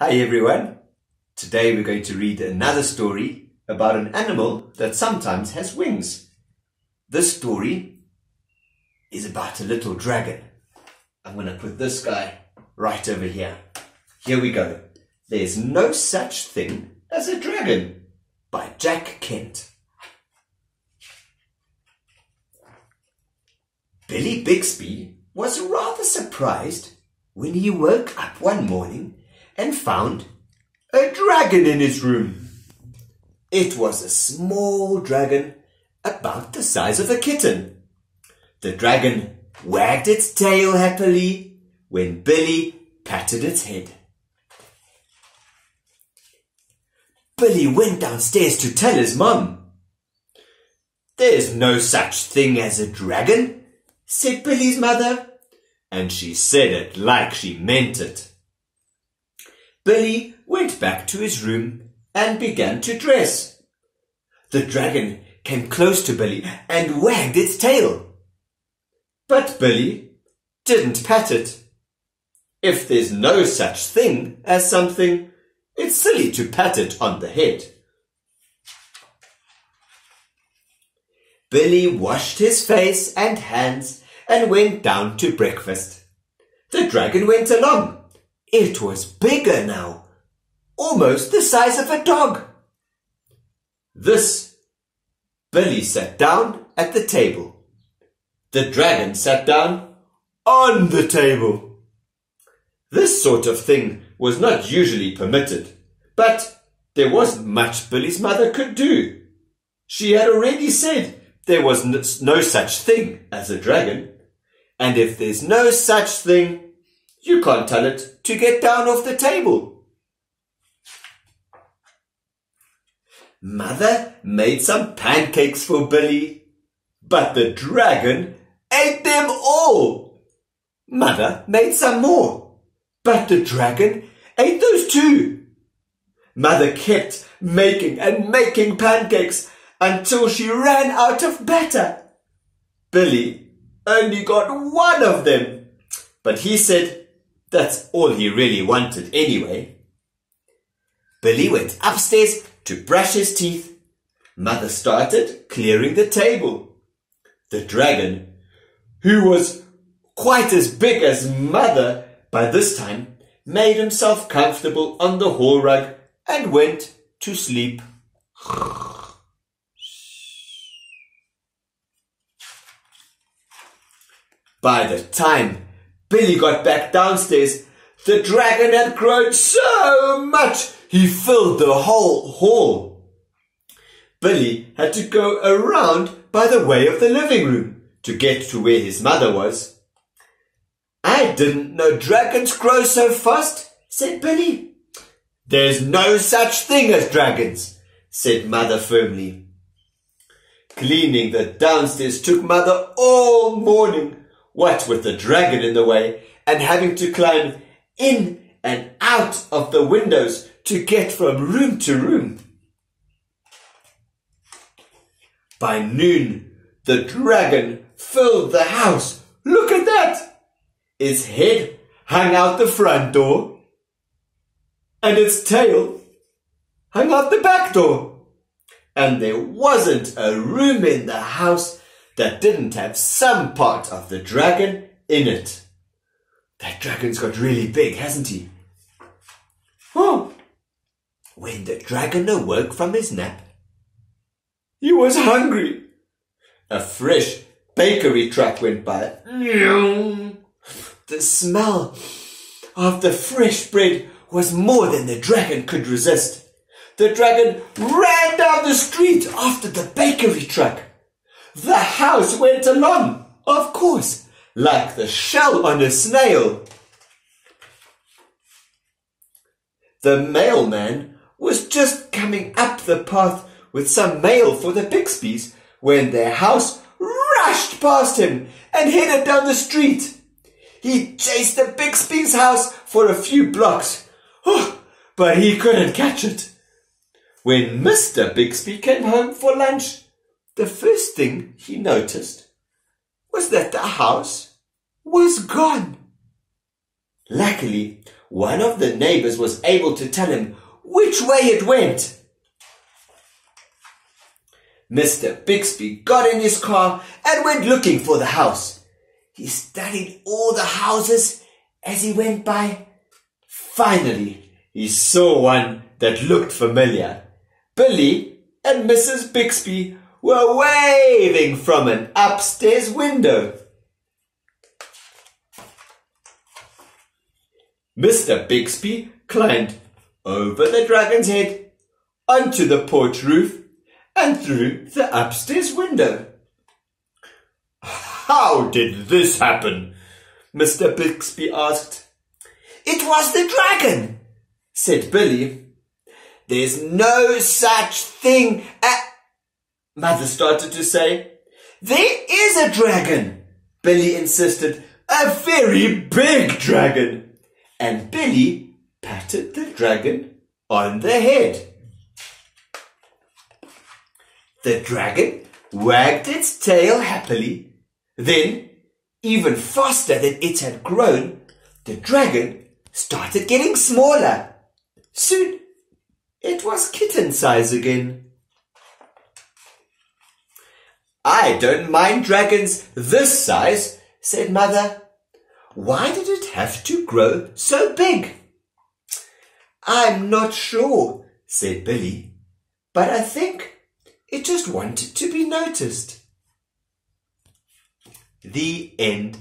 Hi everyone. Today we're going to read another story about an animal that sometimes has wings. This story is about a little dragon. I'm going to put this guy right over here. Here we go. There's no such thing as a dragon by Jack Kent. Billy Bixby was rather surprised when he woke up one morning and found a dragon in his room. It was a small dragon about the size of a kitten. The dragon wagged its tail happily when Billy patted its head. Billy went downstairs to tell his mum. There's no such thing as a dragon, said Billy's mother, and she said it like she meant it. Billy went back to his room and began to dress. The dragon came close to Billy and wagged its tail. But Billy didn't pat it. If there's no such thing as something, it's silly to pat it on the head. Billy washed his face and hands and went down to breakfast. The dragon went along it was bigger now, almost the size of a dog. This, Billy sat down at the table. The dragon sat down on the table. This sort of thing was not usually permitted, but there wasn't much Billy's mother could do. She had already said there was no such thing as a dragon, and if there's no such thing, you can't tell it to get down off the table. Mother made some pancakes for Billy, but the dragon ate them all. Mother made some more, but the dragon ate those too. Mother kept making and making pancakes until she ran out of batter. Billy only got one of them, but he said that's all he really wanted anyway. Billy went upstairs to brush his teeth. Mother started clearing the table. The dragon, who was quite as big as Mother by this time, made himself comfortable on the hall rug and went to sleep. By the time Billy got back downstairs. The dragon had grown so much he filled the whole hall. Billy had to go around by the way of the living room to get to where his mother was. I didn't know dragons grow so fast, said Billy. There's no such thing as dragons, said Mother firmly. Cleaning the downstairs took Mother all morning what with the dragon in the way and having to climb in and out of the windows to get from room to room. By noon, the dragon filled the house. Look at that! Its head hung out the front door, and its tail hung out the back door. And there wasn't a room in the house that didn't have some part of the dragon in it. That dragon's got really big, hasn't he? When the dragon awoke from his nap, he was hungry. A fresh bakery truck went by. The smell of the fresh bread was more than the dragon could resist. The dragon ran down the street after the bakery truck. The house went along, of course, like the shell on a snail. The mailman was just coming up the path with some mail for the Bixbys when their house rushed past him and headed down the street. He chased the Bixby's house for a few blocks, oh, but he couldn't catch it. When Mr. Bixby came home for lunch, the first thing he noticed was that the house was gone. Luckily, one of the neighbors was able to tell him which way it went. Mr. Bixby got in his car and went looking for the house. He studied all the houses as he went by. Finally, he saw one that looked familiar. Billy and Mrs. Bixby were waving from an upstairs window. Mr. Bixby climbed over the dragon's head onto the porch roof and through the upstairs window. How did this happen? Mr. Bixby asked. It was the dragon, said Billy. There's no such thing. Mother started to say. There is a dragon, Billy insisted. A very big dragon. And Billy patted the dragon on the head. The dragon wagged its tail happily. Then, even faster than it had grown, the dragon started getting smaller. Soon, it was kitten size again. I don't mind dragons this size, said Mother. Why did it have to grow so big? I'm not sure, said Billy, but I think it just wanted to be noticed. The end.